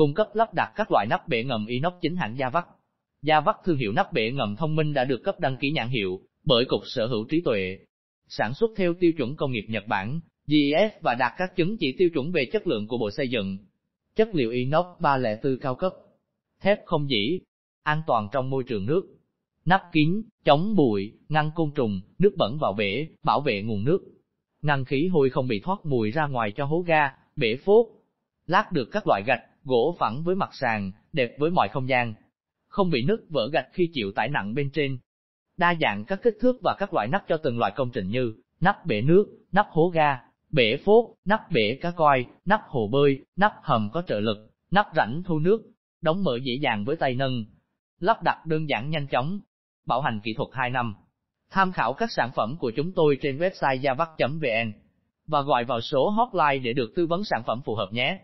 cung cấp lắp đặt các loại nắp bể ngầm inox chính hãng Gia Vắc. Gia Vắc thương hiệu nắp bể ngầm thông minh đã được cấp đăng ký nhãn hiệu bởi Cục Sở hữu trí tuệ. Sản xuất theo tiêu chuẩn công nghiệp Nhật Bản, GES và đạt các chứng chỉ tiêu chuẩn về chất lượng của Bộ Xây dựng. Chất liệu inox 304 cao cấp, thép không dỉ, an toàn trong môi trường nước, nắp kín, chống bụi, ngăn côn trùng, nước bẩn vào bể, bảo vệ nguồn nước, ngăn khí hôi không bị thoát mùi ra ngoài cho hố ga, bể phốt. Lát được các loại gạch, gỗ phẳng với mặt sàn, đẹp với mọi không gian, không bị nứt vỡ gạch khi chịu tải nặng bên trên. Đa dạng các kích thước và các loại nắp cho từng loại công trình như nắp bể nước, nắp hố ga, bể phốt, nắp bể cá coi, nắp hồ bơi, nắp hầm có trợ lực, nắp rãnh thu nước, đóng mở dễ dàng với tay nâng, lắp đặt đơn giản nhanh chóng, bảo hành kỹ thuật 2 năm. Tham khảo các sản phẩm của chúng tôi trên website yavac.vn và gọi vào số hotline để được tư vấn sản phẩm phù hợp nhé.